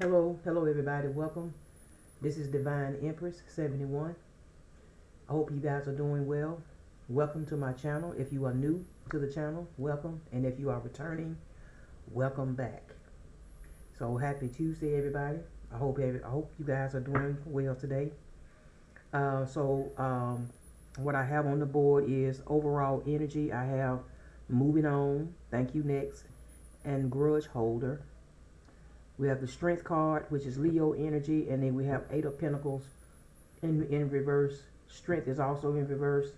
Hello, hello everybody, welcome. This is Divine Empress 71. I hope you guys are doing well. Welcome to my channel. If you are new to the channel, welcome. And if you are returning, welcome back. So happy Tuesday everybody. I hope every, I hope you guys are doing well today. Uh, so um, what I have on the board is overall energy. I have moving on, thank you next, and grudge holder. We have the Strength card, which is Leo energy, and then we have Eight of Pentacles in, in reverse. Strength is also in reverse.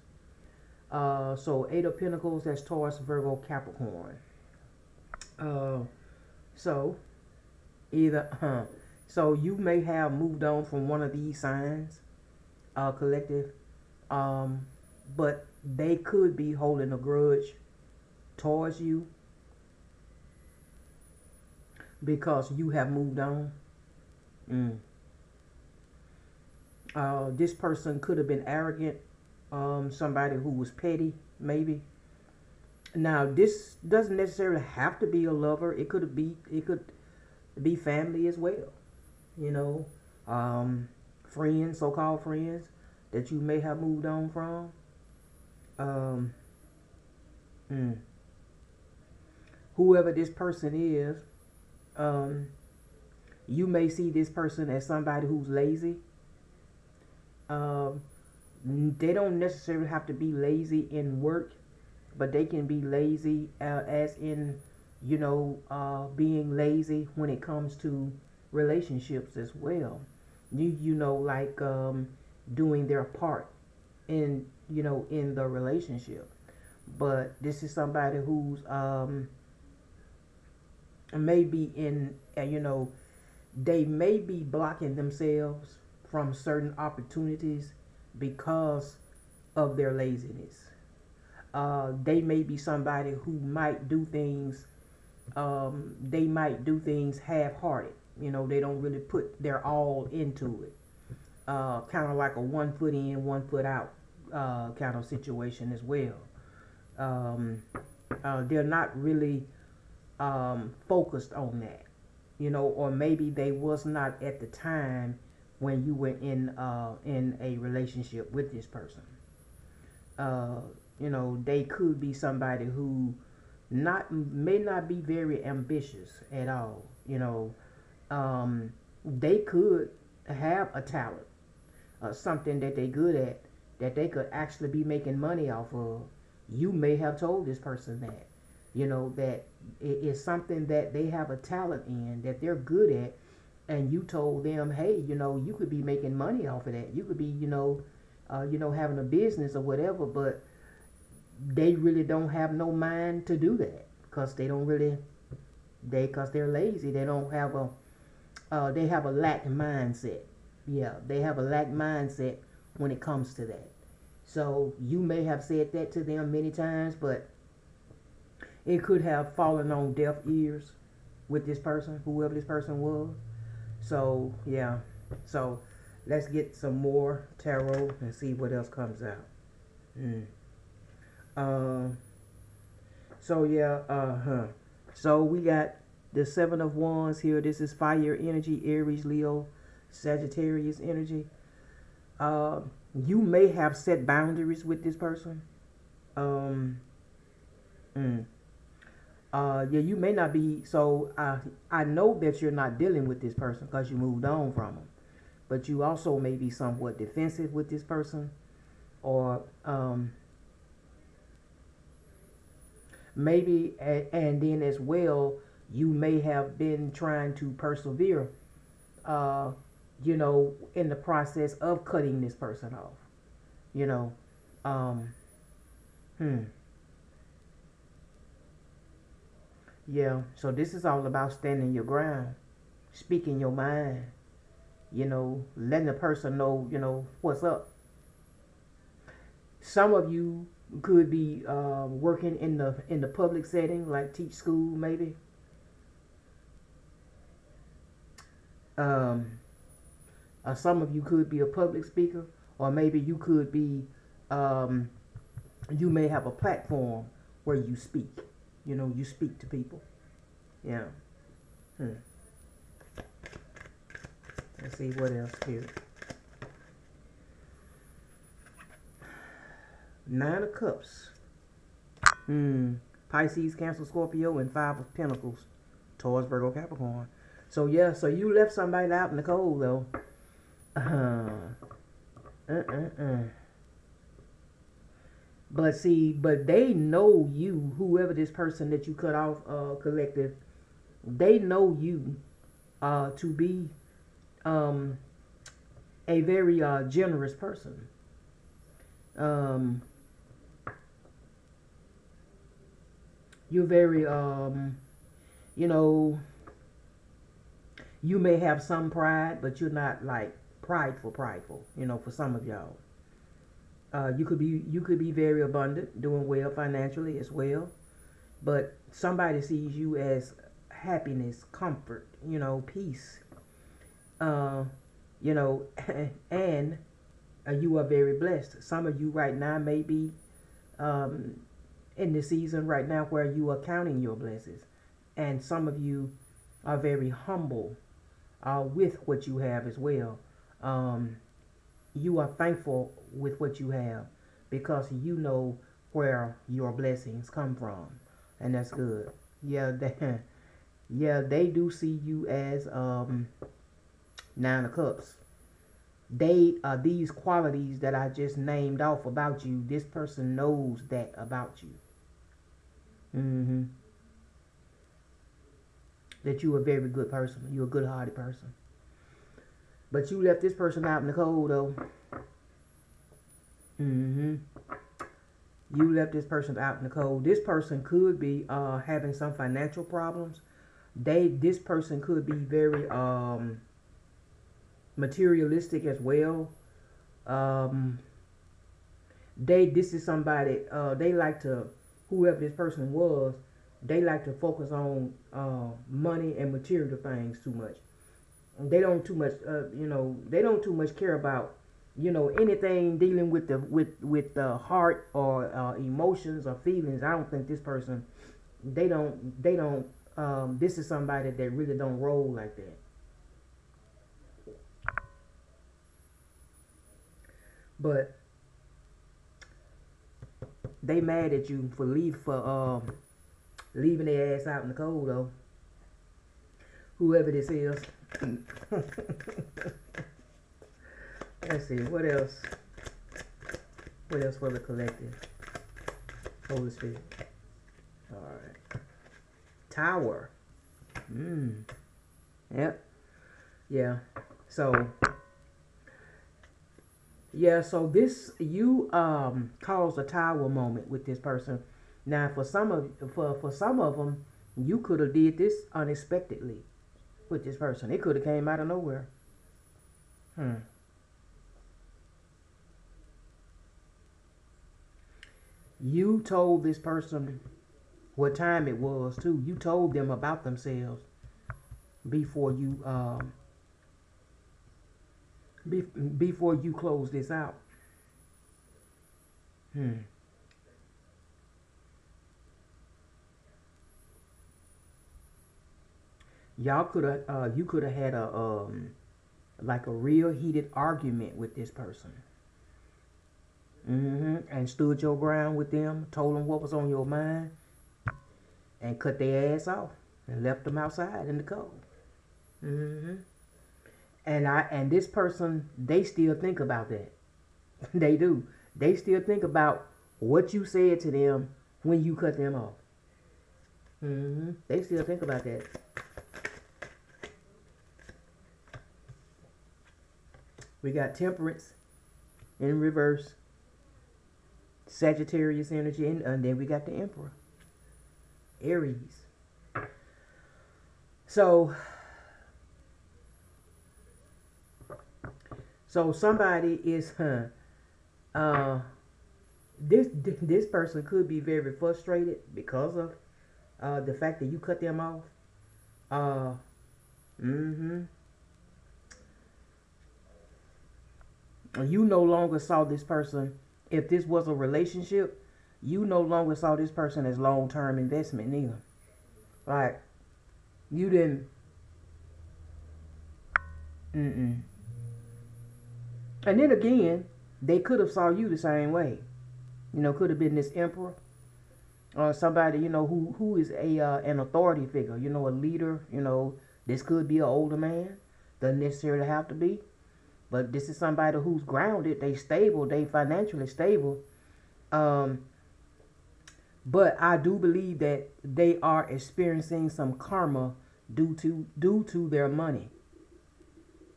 Uh, so Eight of Pentacles, that's Taurus, Virgo, Capricorn. Uh, so either, huh, so you may have moved on from one of these signs, uh, collective, um, but they could be holding a grudge towards you because you have moved on. Mm. Uh, this person could have been arrogant, um, somebody who was petty, maybe. Now, this doesn't necessarily have to be a lover. It could be it could be family as well. You know, um, friends, so-called friends that you may have moved on from. Um, mm. Whoever this person is, um, you may see this person as somebody who's lazy. Um, they don't necessarily have to be lazy in work, but they can be lazy uh, as in, you know, uh, being lazy when it comes to relationships as well. You you know like um, doing their part in you know in the relationship, but this is somebody who's um, may be in, uh, you know, they may be blocking themselves from certain opportunities because of their laziness. Uh, they may be somebody who might do things, um, they might do things half-hearted. You know, they don't really put their all into it. Uh, kind of like a one foot in, one foot out uh, kind of situation as well. Um, uh, they're not really um, focused on that, you know, or maybe they was not at the time when you were in uh, in a relationship with this person. Uh, you know, they could be somebody who not may not be very ambitious at all. You know, um, they could have a talent, uh, something that they good at, that they could actually be making money off of. You may have told this person that you know that it is something that they have a talent in that they're good at and you told them hey you know you could be making money off of that. You could be you know uh, you know having a business or whatever but they really don't have no mind to do that because they don't really they because they're lazy. They don't have a uh, they have a lack mindset. Yeah they have a lack mindset when it comes to that. So you may have said that to them many times but it could have fallen on deaf ears with this person, whoever this person was. So, yeah. So, let's get some more tarot and see what else comes out. Mm. Um, so, yeah, uh-huh. So, we got the Seven of Wands here. This is fire energy, Aries, Leo, Sagittarius energy. Uh, you may have set boundaries with this person. Um, mm uh, yeah, you may not be. So I I know that you're not dealing with this person because you moved on from them, but you also may be somewhat defensive with this person, or um, maybe and then as well you may have been trying to persevere, uh, you know, in the process of cutting this person off, you know, um, hmm. Yeah, so this is all about standing your ground, speaking your mind, you know, letting the person know, you know, what's up. Some of you could be uh, working in the in the public setting, like teach school, maybe. Um, uh, some of you could be a public speaker, or maybe you could be, um, you may have a platform where you speak. You know, you speak to people. Yeah. Hmm. Let's see what else here. Nine of Cups. Hmm. Pisces, Cancer, Scorpio, and Five of Pentacles. Taurus, Virgo, Capricorn. So yeah, so you left somebody out in the cold though. Uh, uh, uh, uh. But see, but they know you, whoever this person that you cut off, uh, collective, they know you, uh, to be, um, a very uh generous person. Um, you're very um you know you may have some pride but you're not like prideful prideful you know for some of y'all uh, you could be you could be very abundant doing well financially as well but somebody sees you as happiness comfort you know peace uh, you know and uh, you are very blessed some of you right now may be um, in the season right now where you are counting your blessings. And some of you are very humble uh, with what you have as well. Um, you are thankful with what you have because you know where your blessings come from. And that's good. Yeah, they, yeah, they do see you as um, Nine of Cups. They are these qualities that I just named off about you. This person knows that about you. Mm-hmm. That you are a very good person. You're a good-hearted person. But you left this person out in the cold, though. Mm-hmm. You left this person out in the cold. This person could be uh, having some financial problems. They, this person could be very um, materialistic as well. Um, they, this is somebody. Uh, they like to whoever this person was, they like to focus on uh, money and material things too much. They don't too much, uh, you know, they don't too much care about, you know, anything dealing with the with with the heart or uh, emotions or feelings. I don't think this person, they don't, they don't. Um, this is somebody that really don't roll like that. But they mad at you for leave for um leaving their ass out in the cold though. Whoever this is. Let's see, what else? What else for the collective? Holy Spirit. Alright. Tower. Mmm. Yep. Yeah. So yeah, so this you um caused a tower moment with this person. Now, for some of for for some of them, you could have did this unexpectedly with this person. It could have came out of nowhere. Hmm. You told this person what time it was too. You told them about themselves before you um be, before you close this out. Hmm. Y'all could have, uh, you could have had a, um, like a real heated argument with this person. Mm-hmm. And stood your ground with them, told them what was on your mind, and cut their ass off and left them outside in the cold. Mm-hmm and I and this person they still think about that. they do. They still think about what you said to them when you cut them off. Mm-hmm. They still think about that. We got temperance in reverse, Sagittarius energy, and, and then we got the Emperor, Aries. So So somebody is, huh, uh, this this person could be very frustrated because of uh, the fact that you cut them off. Uh, mm-hmm. You no longer saw this person. If this was a relationship, you no longer saw this person as long-term investment neither. Like, you didn't Mm-mm. And then again, they could have saw you the same way. You know, could have been this emperor or somebody you know who who is a uh, an authority figure. You know, a leader. You know, this could be an older man. Doesn't necessarily have to be, but this is somebody who's grounded. They stable. They financially stable. Um, but I do believe that they are experiencing some karma due to due to their money.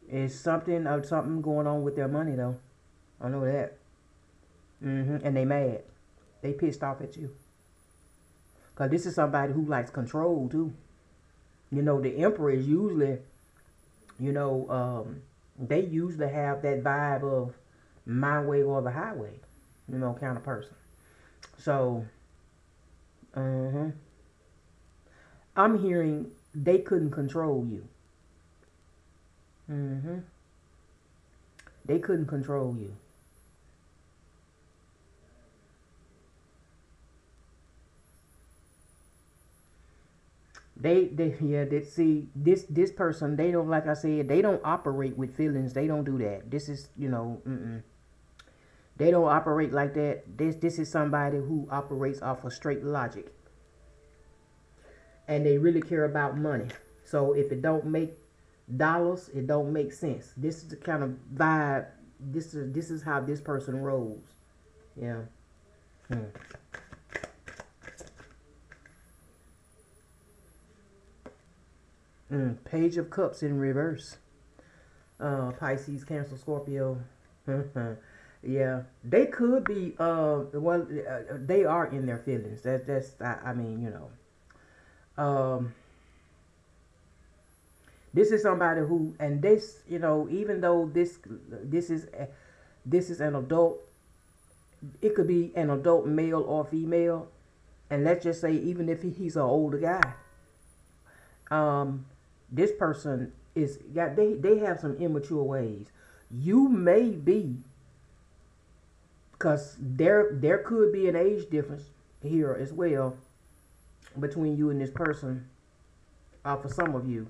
It's something of something going on with their money though. I know that. Mm-hmm. And they mad. They pissed off at you. Cause this is somebody who likes control too. You know, the emperor is usually, you know, um, they usually have that vibe of my way or the highway, you know, kind of person. So, uh-huh. I'm hearing they couldn't control you. Mm-hmm. They couldn't control you. They, they, yeah, they see this, this person. They don't, like I said, they don't operate with feelings. They don't do that. This is, you know, mm-mm. they don't operate like that. This, this is somebody who operates off of straight logic, and they really care about money. So if it don't make dollars, it don't make sense. This is the kind of vibe. This is this is how this person rolls. Yeah. Hmm. Mm, Page of Cups in reverse. Uh, Pisces, Cancer, Scorpio. yeah, they could be. Uh, well, uh, they are in their feelings. That that's. I, I mean, you know. Um. This is somebody who, and this, you know, even though this, this is, this is an adult. It could be an adult male or female, and let's just say even if he, he's an older guy. Um, this person is got they they have some immature ways. You may be because there there could be an age difference here as well between you and this person uh, for some of you.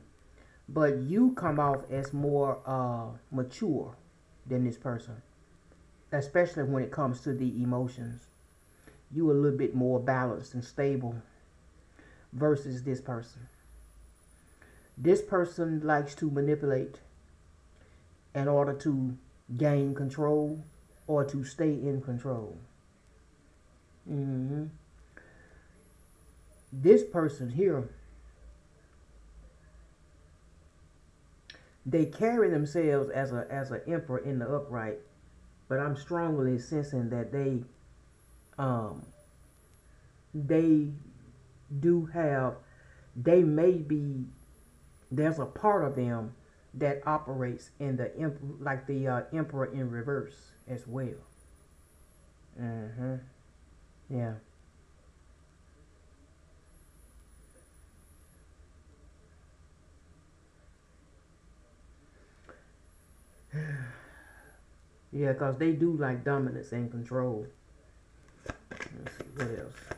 But you come off as more uh, mature than this person especially when it comes to the emotions. You a little bit more balanced and stable versus this person this person likes to manipulate in order to gain control or to stay in control. Mm-hmm. This person here, they carry themselves as a as an emperor in the upright, but I'm strongly sensing that they um they do have they may be there's a part of them that operates in the like the uh, emperor in reverse as well. Mm-hmm. Yeah. yeah, because they do like dominance and control. What else?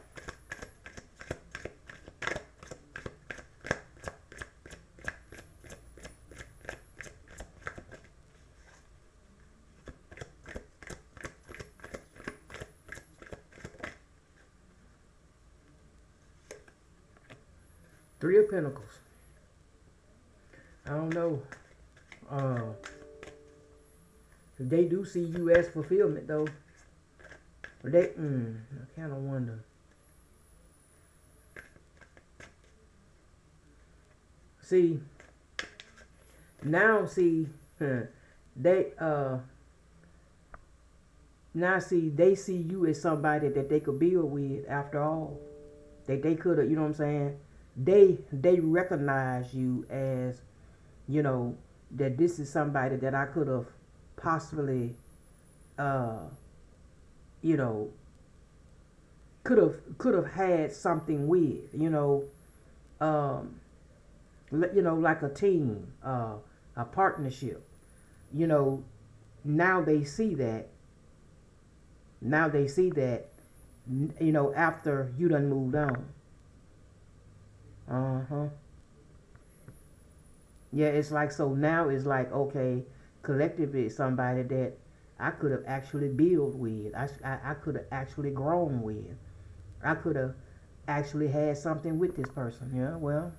Three of Pentacles. I don't know. Uh, they do see you as fulfillment, though. They, mm, I kind of wonder. See, now see, they, uh, now see, they see you as somebody that they could build with after all. That they could have, you know what I'm saying? They they recognize you as you know that this is somebody that I could have possibly uh you know could have could have had something with you know um you know like a team uh a partnership. You know now they see that now they see that you know after you done moved on uh-huh. Yeah, it's like so now it's like okay, collectively it's somebody that I could have actually built with. I, I, I could have actually grown with. I could have actually had something with this person. Yeah, well,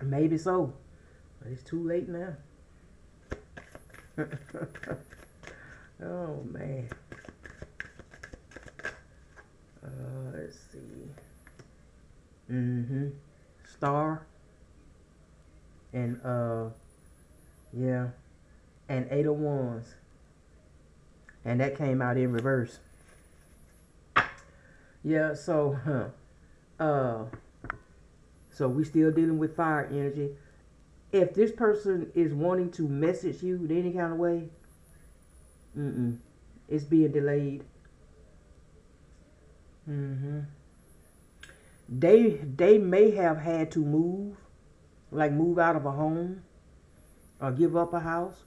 maybe so. But it's too late now. oh man. Uh, let's see. Mm-hmm. Star. And uh yeah. And eight of wands. And that came out in reverse. Yeah, so huh. Uh so we still dealing with fire energy. If this person is wanting to message you in any kind of way, mm-mm. It's being delayed. Mm-hmm. They they may have had to move, like move out of a home or give up a house,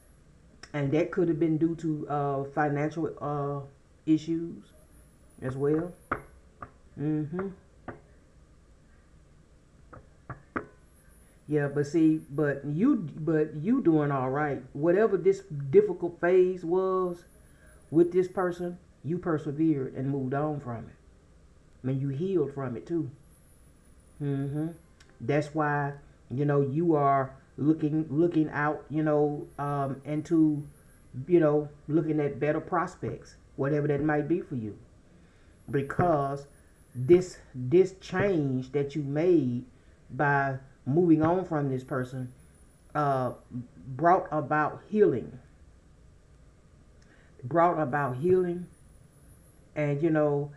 and that could have been due to uh, financial uh, issues as well. Mm-hmm. Yeah, but see, but you, but you doing all right. Whatever this difficult phase was with this person, you persevered and moved on from it. I mean, you healed from it too. Mm-hmm. That's why you know you are looking looking out. You know, um, into you know looking at better prospects, whatever that might be for you, because this this change that you made by moving on from this person uh, brought about healing brought about healing and you know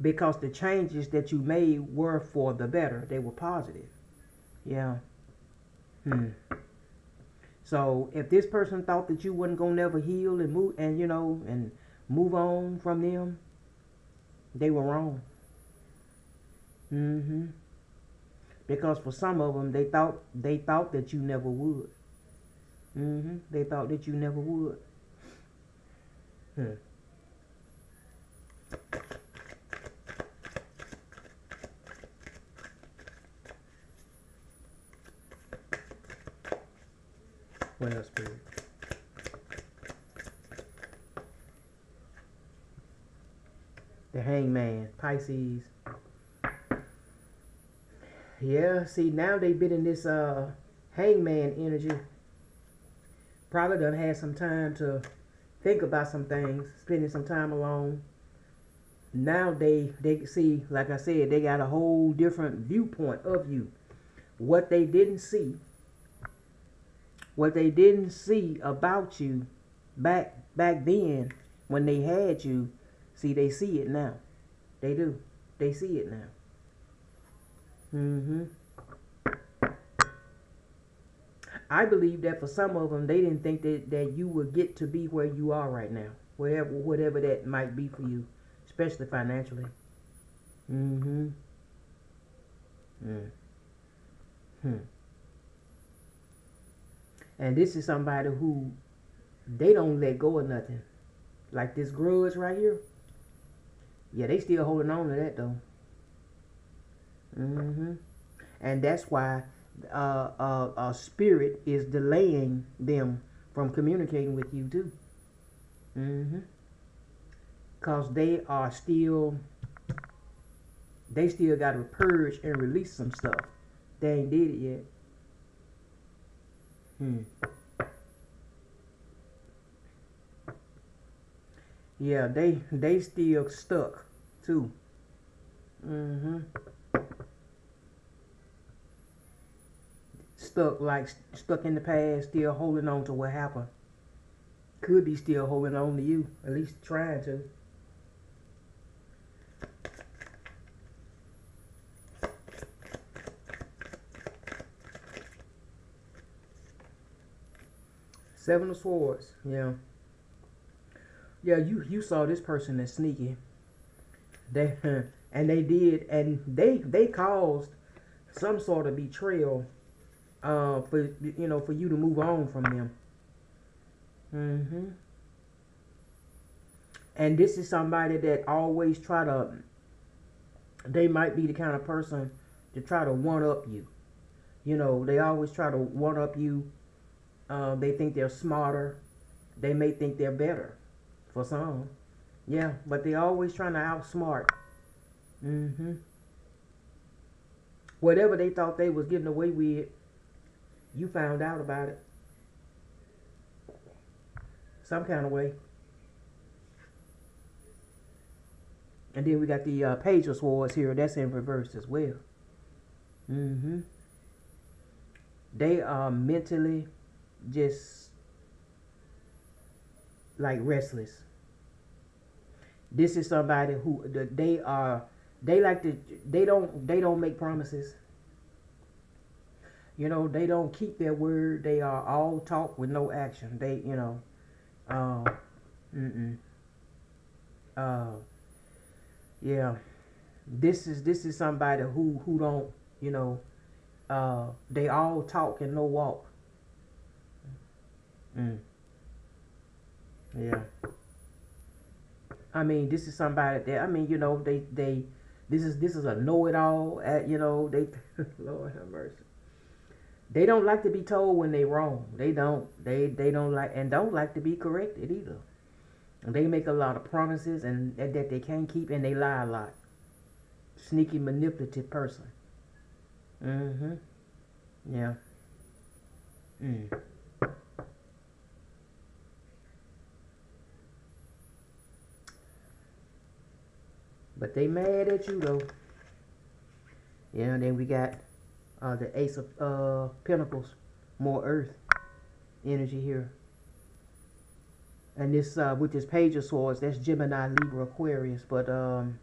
because the changes that you made were for the better. They were positive. Yeah. Hmm. So if this person thought that you wasn't gonna never heal and move and you know and move on from them, they were wrong. Mm-hmm. Because for some of them, they thought they thought that you never would. Mm-hmm. They thought that you never would. Hmm. Else, Spirit? The Hangman, Pisces. Yeah, see now they've been in this uh Hangman energy. Probably done had some time to think about some things, spending some time alone. Now they they see, like I said, they got a whole different viewpoint of you. What they didn't see what they didn't see about you back back then when they had you, see they see it now. They do. They see it now. Mm-hmm. I believe that for some of them, they didn't think that, that you would get to be where you are right now, wherever, whatever that might be for you, especially financially. Mm-hmm. Mm. Hmm. And this is somebody who they don't let go of nothing. Like this grudge right here. Yeah, they still holding on to that though. Mm-hmm. And that's why uh, uh, a spirit is delaying them from communicating with you too. Mm-hmm. Cause they are still, they still got to purge and release some stuff. They ain't did it yet. Hmm. Yeah, they they still stuck too. Mm-hmm. Stuck like stuck in the past, still holding on to what happened. Could be still holding on to you, at least trying to. Seven of Swords. Yeah. Yeah, you you saw this person as sneaky. They and they did, and they they caused some sort of betrayal. Uh, for you know, for you to move on from them. Mm-hmm. And this is somebody that always try to. They might be the kind of person to try to one up you. You know, they always try to one up you. Uh, they think they're smarter. They may think they're better for some. Yeah, but they're always trying to outsmart. Mm-hmm. Whatever they thought they was getting away with, you found out about it. Some kind of way. And then we got the uh, Page of Swords here. That's in reverse as well. Mm-hmm. They are mentally just like restless. This is somebody who they are. They like to. They don't. They don't make promises. You know, they don't keep their word. They are all talk with no action. They, you know, uh, mm-mm. Uh, yeah. This is this is somebody who who don't, you know, uh, they all talk and no walk. Mm. Yeah. I mean, this is somebody that I mean, you know, they they this is this is a know-it-all. At you know, they Lord have mercy. They don't like to be told when they wrong. They don't. They they don't like and don't like to be corrected either. And they make a lot of promises and, and that they can't keep, and they lie a lot. Sneaky, manipulative person. Mm-hmm. Yeah. Mm. But they mad at you though. Yeah, and then we got uh, the Ace of uh, Pentacles, more Earth energy here. And this, uh, with this Page of Swords, that's Gemini, Libra, Aquarius. But um,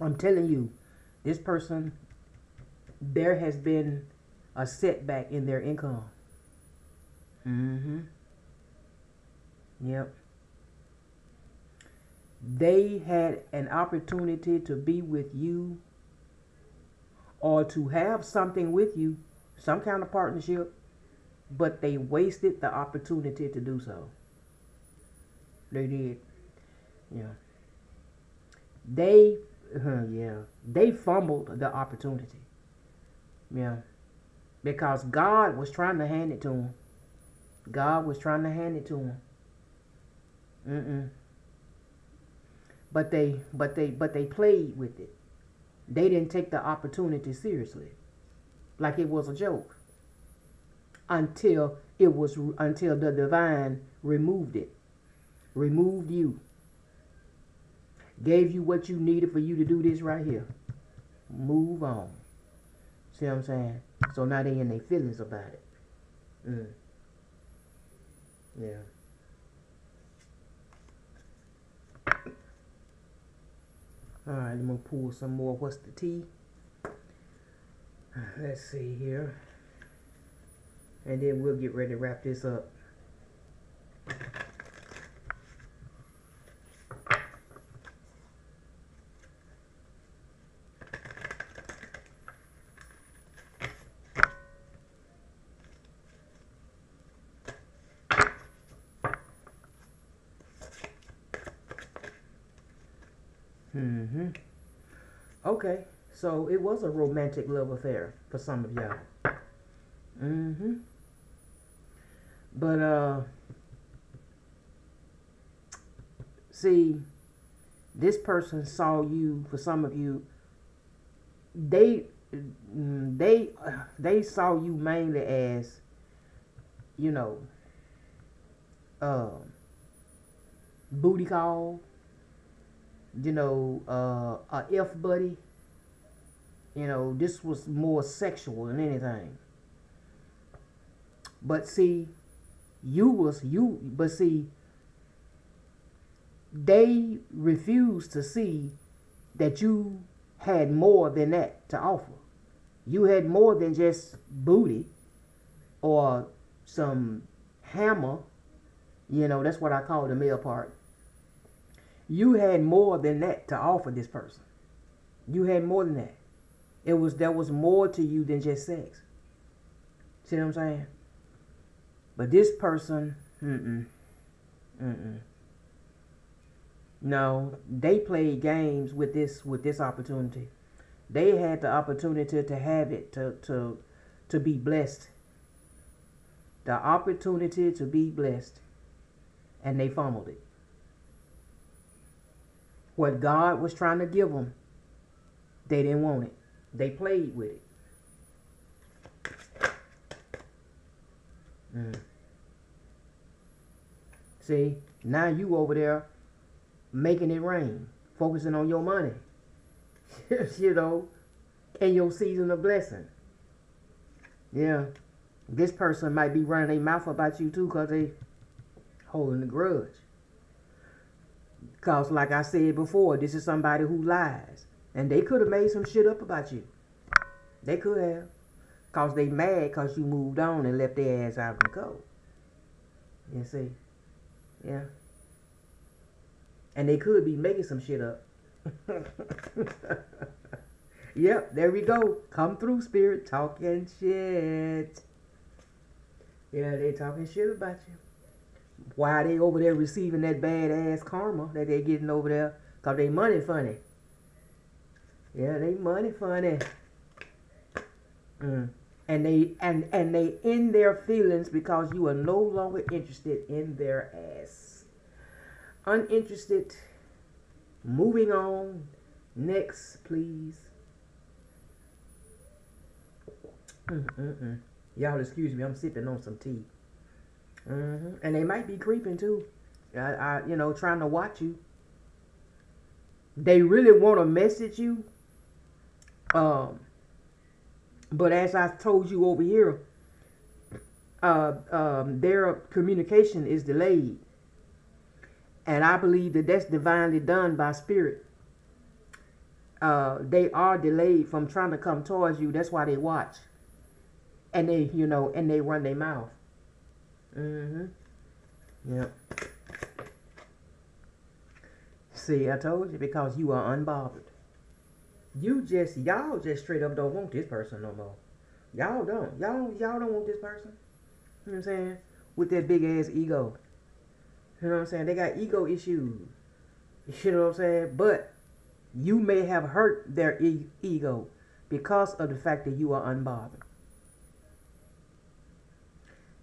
I'm telling you, this person, there has been a setback in their income. Mm-hmm. Yep they had an opportunity to be with you or to have something with you, some kind of partnership, but they wasted the opportunity to do so. They did. Yeah. They, uh, yeah, they fumbled the opportunity. Yeah. Because God was trying to hand it to them. God was trying to hand it to them. Mm-mm but they but they but they played with it. They didn't take the opportunity seriously, like it was a joke. Until it was until the divine removed it, removed you, gave you what you needed for you to do this right here. Move on. See what I'm saying? So now they in their feelings about it. Mm. Yeah. Ah, All right, I'm gonna pull some more. What's the tea? Ah, let's see here. And then we'll get ready to wrap this up. Mm-hmm. Okay, so it was a romantic love affair for some of y'all. Mm-hmm. But uh see, this person saw you for some of you they they they saw you mainly as you know uh, booty call you know, uh, a F buddy. You know, this was more sexual than anything. But see, you was you, but see, they refused to see that you had more than that to offer. You had more than just booty or some hammer. You know, that's what I call the male part you had more than that to offer this person. You had more than that. It was there was more to you than just sex. See what I'm saying? But this person, mm-mm, mm-mm. No, they played games with this with this opportunity. They had the opportunity to have it to to to be blessed. The opportunity to be blessed. And they fumbled it. What God was trying to give them, they didn't want it. They played with it. Mm. See, now you over there making it rain, focusing on your money, you know, and your season of blessing. Yeah, this person might be running their mouth about you too because they holding the grudge. Because, like I said before, this is somebody who lies. And they could have made some shit up about you. They could have. Because they mad because you moved on and left their ass out in the cold. You see? Yeah. And they could be making some shit up. yep, there we go. Come through, spirit, talking shit. Yeah, they talking shit about you. Why they over there receiving that bad ass karma that they getting over there? Cause they money funny. Yeah, they money funny. Mm. And they and and they in their feelings because you are no longer interested in their ass. Uninterested. Moving on. Next, please. Mm-mm-mm. Y'all excuse me, I'm sipping on some tea. Mm-hmm. And they might be creeping too. I, I, you know, trying to watch you. They really want to message you. Um, but as I told you over here, uh, um, their communication is delayed. And I believe that that's divinely done by spirit. Uh, they are delayed from trying to come towards you. That's why they watch. And they, you know, and they run their mouth. Mm-hmm. Yep. See, I told you because you are unbothered. You just y'all just straight up don't want this person no more. Y'all don't. Y'all y'all don't want this person. You know what I'm saying? With that big ass ego. You know what I'm saying? They got ego issues. You know what I'm saying? But you may have hurt their e- ego because of the fact that you are unbothered.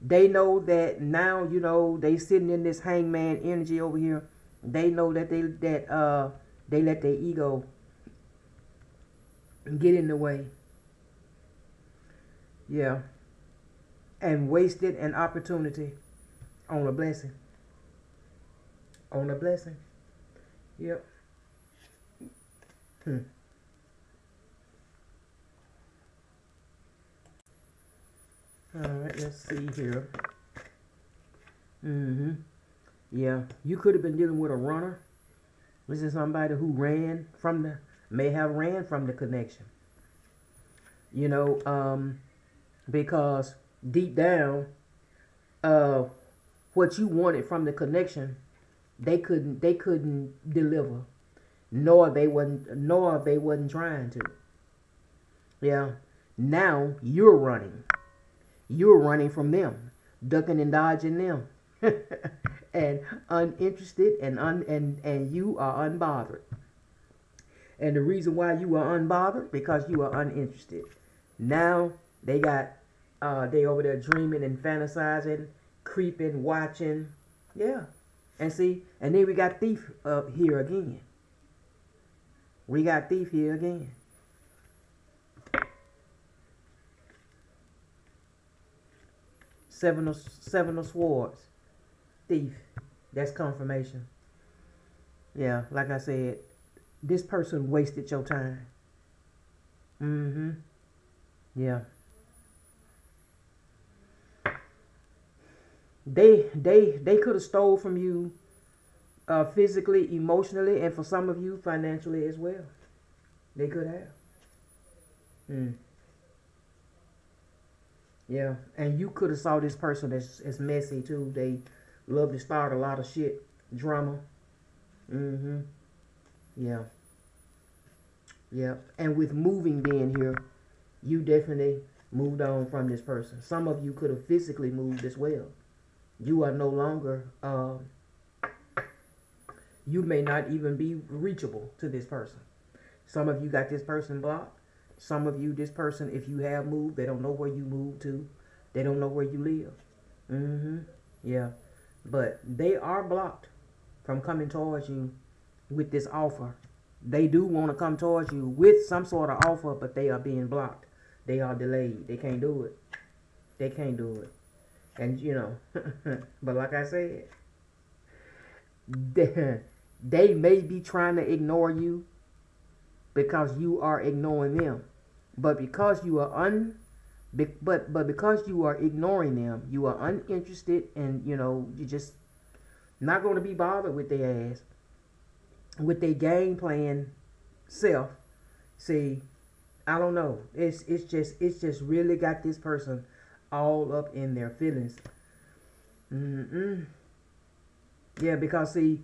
They know that now, you know, they sitting in this hangman energy over here. They know that they that uh they let their ego get in the way. Yeah. And wasted an opportunity on a blessing. On a blessing. Yep. Hmm. All right, let's see here. Mm-hmm. Yeah, you could have been dealing with a runner. This is somebody who ran from the, may have ran from the connection. You know, um, because deep down, uh, what you wanted from the connection, they couldn't, they couldn't deliver, nor they wasn't, nor they wasn't trying to. Yeah, now you're running you're running from them, ducking and dodging them, and uninterested and un and and you are unbothered. And the reason why you are unbothered because you are uninterested. Now they got uh they over there dreaming and fantasizing, creeping, watching, yeah. And see, and then we got thief up here again. We got thief here again. Seven of, seven of swords. Thief. That's confirmation. Yeah, like I said, this person wasted your time. Mm-hmm. Yeah. They they they could have stole from you uh, physically, emotionally, and for some of you financially as well. They could have. Mm. Yeah, and you could have saw this person as, as messy too. They love to start a lot of shit, drama. Mm-hmm. Yeah. Yeah, and with moving being here, you definitely moved on from this person. Some of you could have physically moved as well. You are no longer, uh, you may not even be reachable to this person. Some of you got this person blocked. some of you, this person, if you have moved, they don't know where you moved to. They don't know where you live. Mm-hmm. Yeah. But they are blocked from coming towards you with this offer. They do want to come towards you with some sort of offer, but they are being blocked. They are delayed. They can't do it. They can't do it. And you know, but like I said, they, they may be trying to ignore you because you are ignoring them. But because you are un but but because you are ignoring them, you are uninterested and you know, you're just not going to be bothered with their ass with their game plan self. See, I don't know. It's it's just it's just really got this person all up in their feelings. Mm-mm. Yeah, because see,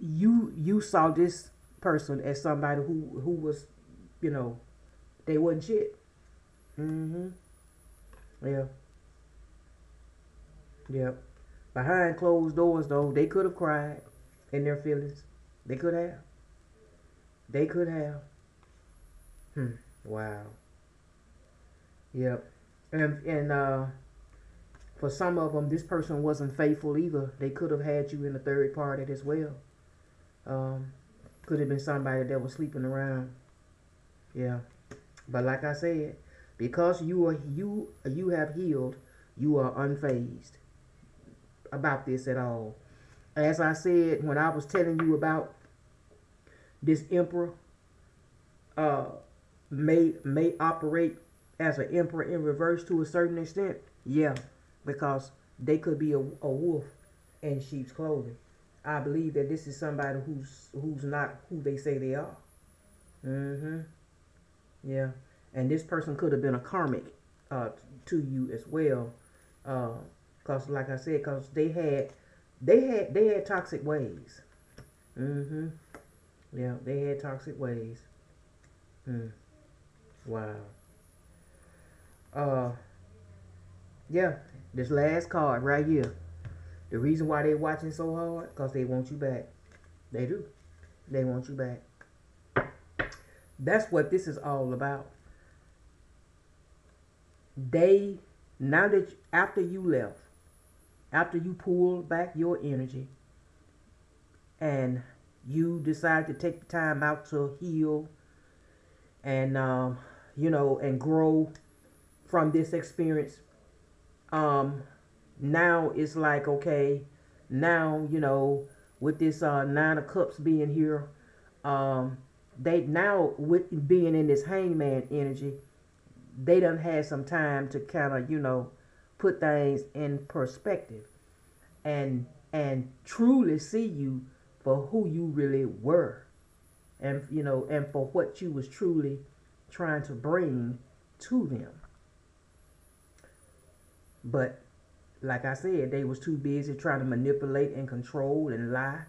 you you saw this person as somebody who who was, you know, they wasn't shit. Mm-hmm. Yeah. Yep. Behind closed doors, though, they could have cried in their feelings. They could have. They could have. Hmm. Wow. Yep. And and uh, for some of them, this person wasn't faithful either. They could have had you in the third party as well. Um, could have been somebody that was sleeping around. Yeah. But like I said, because you are you you have healed, you are unfazed about this at all. As I said when I was telling you about this emperor uh, may may operate as an emperor in reverse to a certain extent. Yeah, because they could be a, a wolf in sheep's clothing. I believe that this is somebody who's who's not who they say they are. Mm-hmm. Yeah, and this person could have been a karmic uh, to you as well, because uh, like I said, because they had they had they had toxic ways. Mm-hmm. Yeah, they had toxic ways. Hmm. Wow. Uh. Yeah, this last card right here. The reason why they're watching so hard, because they want you back. They do. They want you back. That's what this is all about. They, now that, you, after you left, after you pulled back your energy, and you decide to take the time out to heal and um, you know and grow from this experience um now it's like okay now you know with this uh nine of cups being here um they now with being in this hangman energy they done had some time to kind of you know put things in perspective and and truly see you for who you really were and you know and for what you was truly trying to bring to them. But like i said they was too busy trying to manipulate and control and lie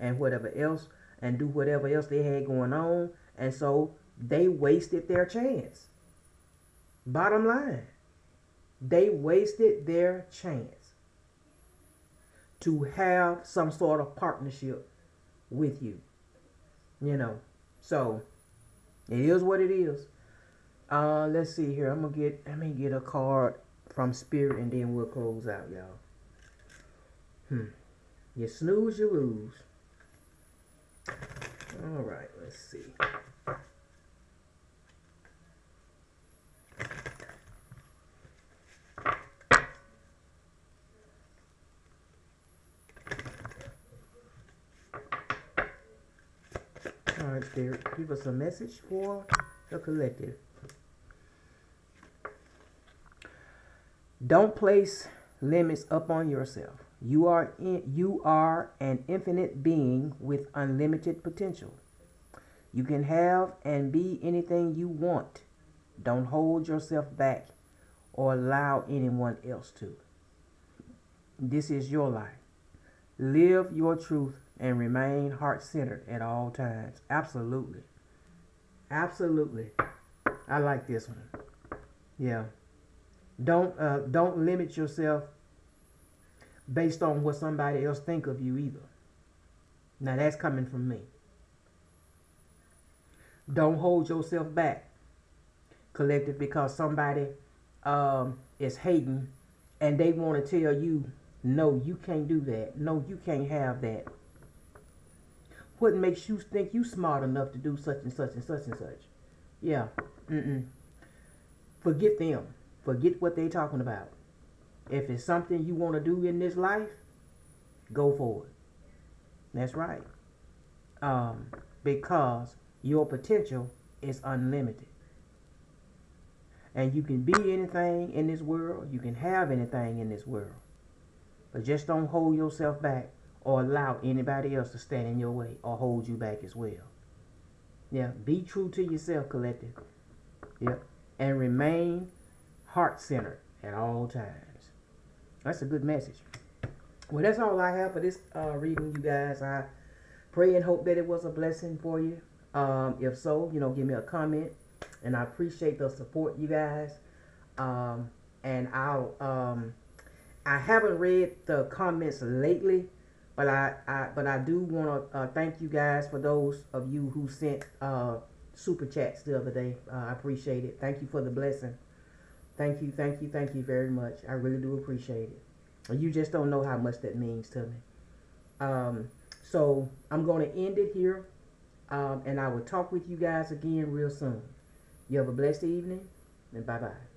and whatever else and do whatever else they had going on. And so they wasted their chance. Bottom line they wasted their chance to have some sort of partnership with you. You know, so it is what it is. Uh, let's see here. I'm gonna get. Let me get a card from Spirit, and then we'll close out, y'all. Hmm. You snooze, you lose. All right. Let's see. Spirit, give us a message for the collective. Don't place limits upon yourself. You are in, you are an infinite being with unlimited potential. You can have and be anything you want. Don't hold yourself back or allow anyone else to. This is your life. Live your truth and remain heart centered at all times. Absolutely. Absolutely. I like this one. Yeah. Don't uh, don't limit yourself based on what somebody else think of you either. Now that's coming from me. Don't hold yourself back collective because somebody um, is hating and they want to tell you, no, you can't do that. No, you can't have that. What makes you think you smart enough to do such and such and such and such? Yeah. Mm-mm. Forget them. Forget what they're talking about. If it's something you want to do in this life, go for it. That's right. Um, because your potential is unlimited. And you can be anything in this world, you can have anything in this world. But just don't hold yourself back or allow anybody else to stand in your way or hold you back as well. Yeah, be true to yourself, collective. Yep. And remain heart centered at all times. That's a good message. Well, that's all I have for this uh, reading, you guys. I pray and hope that it was a blessing for you. Um, if so, you know, give me a comment and I appreciate the support, you guys. Um, and I'll um, I haven't read the comments lately, but I, I but I do want to uh, thank you guys for those of you who sent uh, super chats the other day. Uh, I appreciate it. Thank you for the blessing. Thank you, thank you, thank you very much. I really do appreciate it. You just don't know how much that means to me. Um, so I'm going to end it here, um, and I will talk with you guys again real soon. You have a blessed evening, and bye bye.